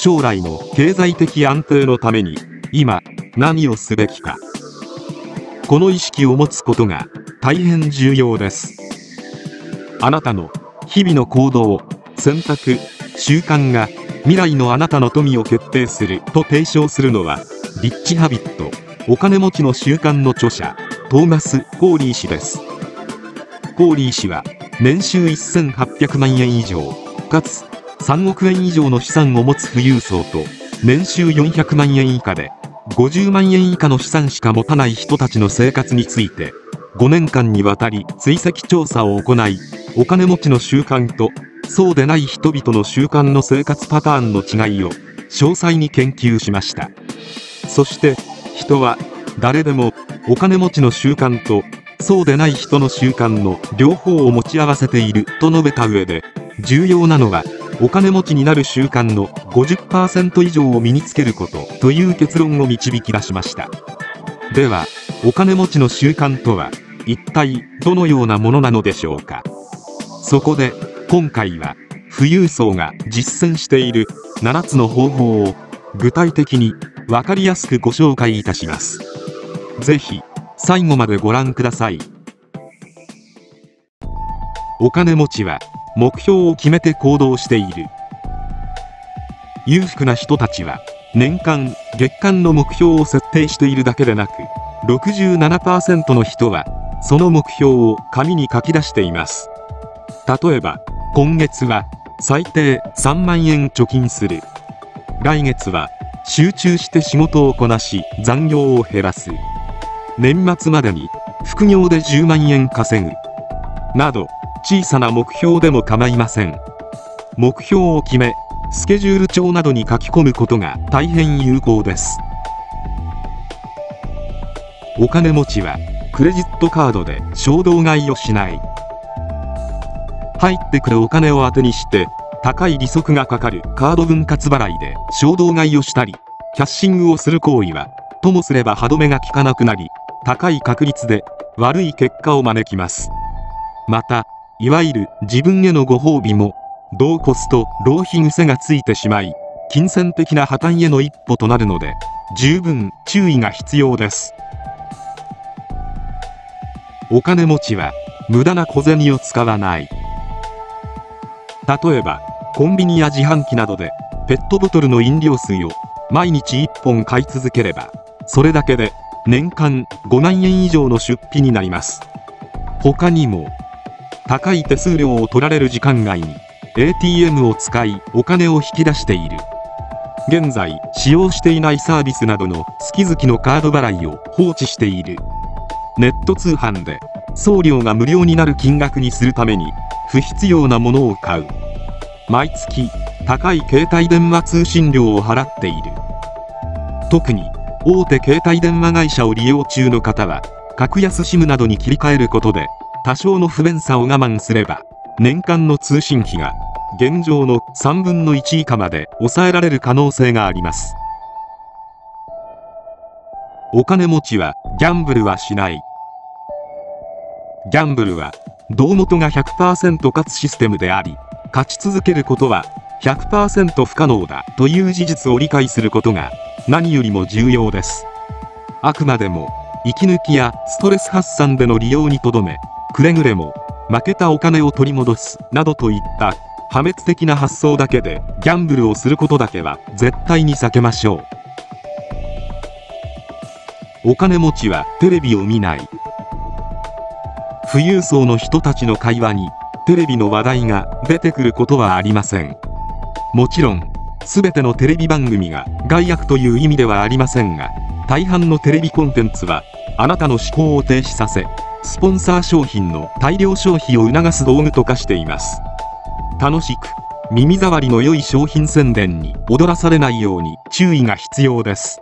将来の経済的安定のために今何をすべきか。この意識を持つことが大変重要です。あなたの日々の行動選択習慣が未来のあなたの富を決定すると提唱するのはリッチハビット。お金持ちの習慣の著者トーマス・コーリー氏です。コーリー氏は年収1800万円以上かつ3億円以上の資産を持つ富裕層と年収400万円以下で50万円以下の資産しか持たない人たちの生活について5年間にわたり追跡調査を行いお金持ちの習慣とそうでない人々の習慣の生活パターンの違いを詳細に研究しました。そして人は誰でもお金持ちの習慣とそうでない人の習慣の両方を持ち合わせていると述べた上で重要なのはお金持ちになる習慣の50%以上を身につけることという結論を導き出しました。ではお金持ちの習慣とは一体どのようなものなのでしょうか？そこで今回は富裕層が実践している7つの方法を具体的に分かりやすくご紹介いたします。ぜひ最後までご覧ください。お金持ちは目標を決めて行動している。裕福な人たちは年間月間の目標を設定しているだけでなく67%の人はその目標を紙に書き出しています。例えば今月は最低3万円貯金する。来月は集中して仕事をこなし残業を減らす。年末までに副業で10万円稼ぐ。など小さな目標でも構いません。目標を決めスケジュール帳などに書き込むことが大変有効です。お金持ちはクレジットカードで衝動買いをしない。入ってくるお金を当てにして高い利息がかかるカード分割払いで衝動買いをしたりキャッシングをする行為はともすれば歯止めが効かなくなり高い確率で悪い結果を招きます。またいわゆる自分へのご褒美も同コスト浪費癖がついてしまい金銭的な破綻への一歩となるので十分注意が必要です。お金持ちは無駄な小銭を使わない。例えばコンビニや自販機などでペットボトルの飲料水を毎日1本買い続ければそれだけで年間5万円以上の出費になります。他にも高い手数料を取られる時間外に ATM を使いお金を引き出している。現在使用していないサービスなどの月々のカード払いを放置している。ネット通販で送料が無料になる金額にするために不必要なものを買う。毎月高い携帯電話通信料を払っている。特に大手携帯電話会社を利用中の方は格安 SIM などに切り替えることで多少の不便さを我慢すれば年間の通信費が現状の3分の1以下まで抑えられる可能性があります。お金持ちはギャンブルはしない。ギャンブルは胴元が100%勝つシステムであり勝ち続けることは100%不可能だという事実を理解することが何よりも重要です。あくまでも息抜きやストレス発散での利用にとどめくれぐれも負けたお金を取り戻すなどといった破滅的な発想だけでギャンブルをすることだけは絶対に避けましょう。お金持ちはテレビを見ない。富裕層の人たちの会話にテレビの話題が出てくることはありません。もちろん全てのテレビ番組が害悪という意味ではありませんが大半のテレビコンテンツはあなたの思考を停止させスポンサー商品の大量消費を促す道具と化しています。楽しく耳障りの良い商品宣伝に踊らされないように注意が必要です。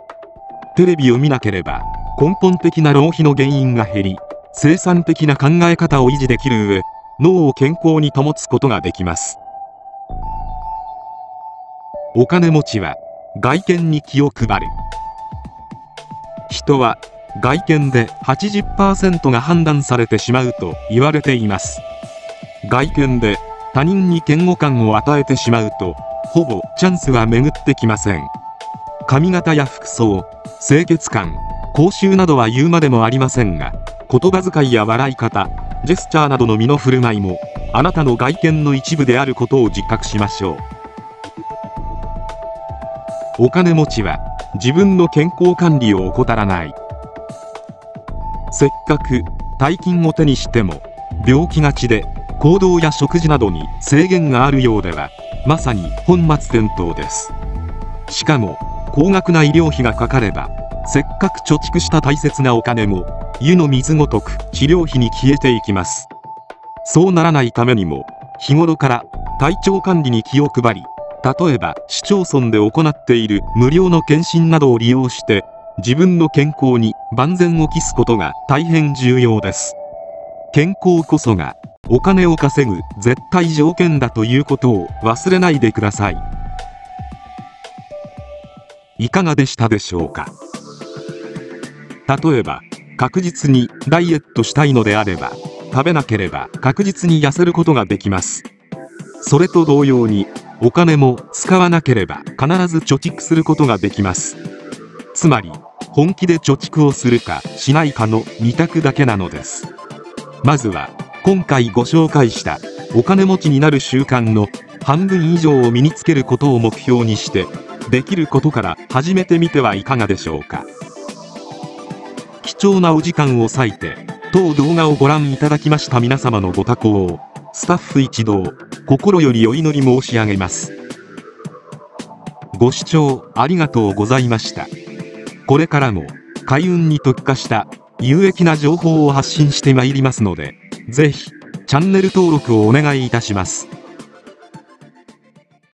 テレビを見なければ根本的な浪費の原因が減り生産的な考え方を維持できる上脳を健康に保つことができます。お金持ちは外見に気を配る。人は外見で80%が判断されてしまうと言われています。外見で他人に嫌悪感を与えてしまうとほぼチャンスは巡ってきません。髪型や服装清潔感口臭などは言うまでもありませんが言葉遣いや笑い方ジェスチャーなどの身の振る舞いもあなたの外見の一部であることを自覚しましょう。お金持ちは自分の健康管理を怠らない。せっかく大金を手にしても病気がちで行動や食事などに制限があるようではまさに本末転倒です。しかも高額な医療費がかかればせっかく貯蓄した大切なお金も湯の水ごとく治療費に消えていきます。そうならないためにも日頃から体調管理に気を配り例えば市町村で行っている無料の検診などを利用して自分の健康に万全を期すことが大変重要です。健康こそがお金を稼ぐ絶対条件だということを忘れないでください。いかがでしたでしょうか？例えば確実にダイエットしたいのであれば食べなければ確実に痩せることができます。それと同様にお金も使わなければ必ず貯蓄することができます。つまり本気で貯蓄をするかしないかの2択だけなのです。まずは今回ご紹介したお金持ちになる習慣の半分以上を身につけることを目標にしてできることから始めてみてはいかがでしょうか。貴重なお時間を割いて当動画をご覧いただきました皆様のご多幸をスタッフ一同心よりお祈り申し上げます。ご視聴ありがとうございました。これからも開運に特化した有益な情報を発信してまいりますのでぜひチャンネル登録をお願いいたします。